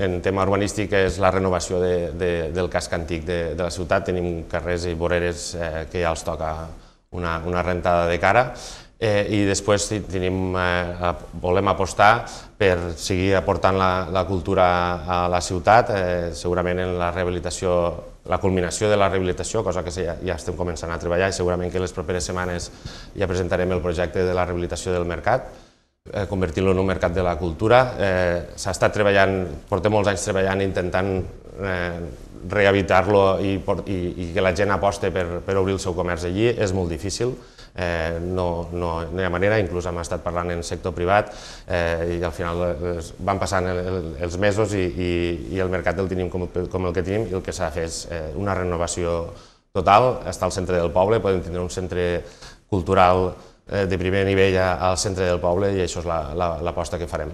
en tema urbanístic és la renovació de, de, del casc antic de, de la ciutat. Tenim carrers i voreres eh, que ja els toca una, una rentada de cara eh, i després tenim, eh, volem apostar per seguir aportant la, la cultura a la ciutat, eh, segurament en la rehabilitació, la culminació de la rehabilitació, cosa que ja, ja estem començant a treballar i segurament que les properes setmanes ja presentarem el projecte de la rehabilitació del mercat, eh, convertir-lo en un mercat de la cultura. Eh, S'ha estat treballant, portem molts anys treballant intentant eh, rehabilitar-lo i, i, i que la gent aposte per, per obrir el seu comerç allí. És molt difícil, eh, no, no, no hi ha manera, inclús hem estat parlant en sector privat eh, i al final eh, van passant el, el, els mesos i, i, i el mercat el tenim com, com el que tenim i el que s'ha de fer és eh, una renovació total, està al centre del poble, podem tindre un centre cultural de primer nivell al centre del poble i això és l'aposta la, la, que farem.